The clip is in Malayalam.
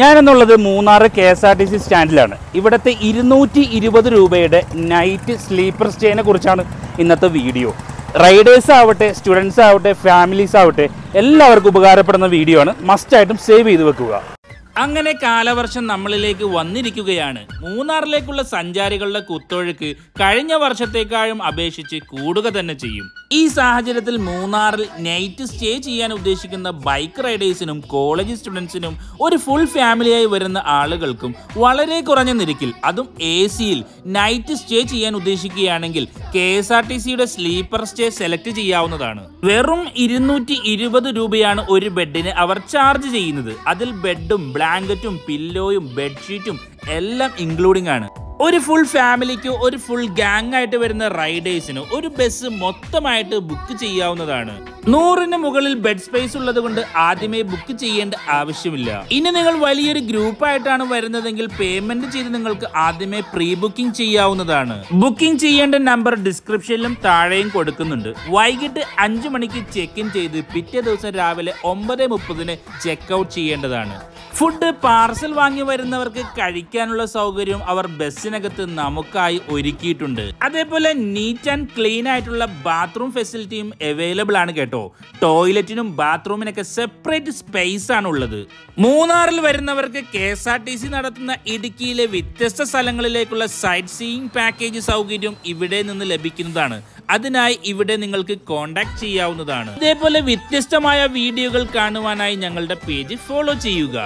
ഞാനെന്നുള്ളത് Munnar K S R T C സ്റ്റാൻഡിലാണ്. ഇവിടുത്തെ ഇരുന്നൂറ്റി ഇരുപത് രൂപയുടെ നൈറ്റ് സ്ലീപ്പർ സ്റ്റേനെ കുറിച്ചാണ് ഇന്നത്തെ വീഡിയോ. റൈഡേഴ്സ് ആവട്ടെ സ്റ്റുഡൻസ് ആവട്ടെ ഫാമിലീസ് ആവട്ടെ എല്ലാവർക്കും ഉപകാരപ്പെടുന്ന വീഡിയോ ആണ്. മസ്റ്റായിട്ടും സേവ് ചെയ്ത് വെക്കുക. അങ്ങനെ കാലവർഷം നമ്മളിലേക്ക് വന്നിരിക്കുകയാണ്. മൂന്നാറിലേക്കുള്ള സഞ്ചാരികളുടെ കുത്തൊഴുക്ക് കഴിഞ്ഞ വർഷത്തേക്കാളും അപേക്ഷിച്ച് കൂടുക തന്നെ ചെയ്യും. ഈ സാഹചര്യത്തിൽ മൂന്നാറിൽ നൈറ്റ് സ്റ്റേ ചെയ്യാൻ ഉദ്ദേശിക്കുന്ന ബൈക്ക് റൈഡേഴ്സിനും കോളേജ് സ്റ്റുഡൻസിനും ഒരു ഫുൾ ഫാമിലിയായി വരുന്ന ആളുകൾക്കും വളരെ കുറഞ്ഞ നിരക്കിൽ അതും എ സിയിൽ നൈറ്റ് സ്റ്റേ ചെയ്യാൻ ഉദ്ദേശിക്കുകയാണെങ്കിൽ കെ എസ് ആർ ടി സിയുടെ സ്ലീപ്പർ സ്റ്റേ സെലക്ട് ചെയ്യാവുന്നതാണ്. വെറും ഇരുന്നൂറ്റി രൂപയാണ് ഒരു ബെഡിന് അവർ ചാർജ് ചെയ്യുന്നത്. അതിൽ ബെഡും ബ്ലാങ്കറ്റും പില്ലോയും ബെഡ്ഷീറ്റും എല്ലാം ഇൻക്ലൂഡിംഗ് ആണ്. ഒരു ഫുൾ ഫാമിലിക്ക് ഒരു ഫുൾ ഗാങ് ആയിട്ട് വരുന്ന റൈഡേഴ്സിന് ഒരു ബസ് മൊത്തമായിട്ട് ബുക്ക് ചെയ്യാവുന്നതാണ്. നൂറിന് മുകളിൽ ബെഡ് സ്പേസ് ഉള്ളത് കൊണ്ട് ആദ്യമേ ബുക്ക് ചെയ്യേണ്ട ആവശ്യമില്ല. ഇനി നിങ്ങൾ വലിയൊരു ഗ്രൂപ്പ് ആയിട്ടാണ് വരുന്നതെങ്കിൽ പേയ്മെന്റ് ചെയ്ത് നിങ്ങൾക്ക് ആദ്യമേ പ്രീ ബുക്കിംഗ് ചെയ്യാവുന്നതാണ്. ബുക്കിംഗ് ചെയ്യേണ്ട നമ്പർ ഡിസ്ക്രിപ്ഷനിലും താഴെയും കൊടുക്കുന്നുണ്ട്. വൈകിട്ട് അഞ്ചു മണിക്ക് ചെക്ക് ഇൻ ചെയ്ത് പിറ്റേ ദിവസം രാവിലെ ഒമ്പത് മുപ്പതിന് ചെക്ക് ഔട്ട് ചെയ്യേണ്ടതാണ്. ഫുഡ് പാർസൽ വാങ്ങി വരുന്നവർക്ക് കഴിക്കാനുള്ള സൗകര്യം അവർ ബസ്സിനകത്ത് നമുക്കായി ഒരുക്കിയിട്ടുണ്ട്. അതേപോലെ നീറ്റ് ആൻഡ് ക്ലീൻ ആയിട്ടുള്ള ബാത്റൂം ഫെസിലിറ്റിയും അവൈലബിൾ ആണ് കേട്ടോ. ടോയ്ലറ്റിനും ബാത്റൂമിനൊക്കെ സെപ്പറേറ്റ് സ്പേസ് ആണ് ഉള്ളത്. മൂന്നാറിൽ വരുന്നവർക്ക് K S R T C നടത്തുന്ന ഇടുക്കിയിലെ വ്യത്യസ്ത സ്ഥലങ്ങളിലേക്കുള്ള സൈറ്റ് സീയിങ് പാക്കേജ് സൗകര്യം ഇവിടെ നിന്ന് ലഭിക്കുന്നതാണ്. അതിനായി ഇവിടെ നിങ്ങൾക്ക് കോൺടാക്ട് ചെയ്യാവുന്നതാണ്. ഇതേപോലെ വ്യത്യസ്തമായ വീഡിയോകൾ കാണുവാനായി ഞങ്ങളുടെ പേജ് ഫോളോ ചെയ്യുക.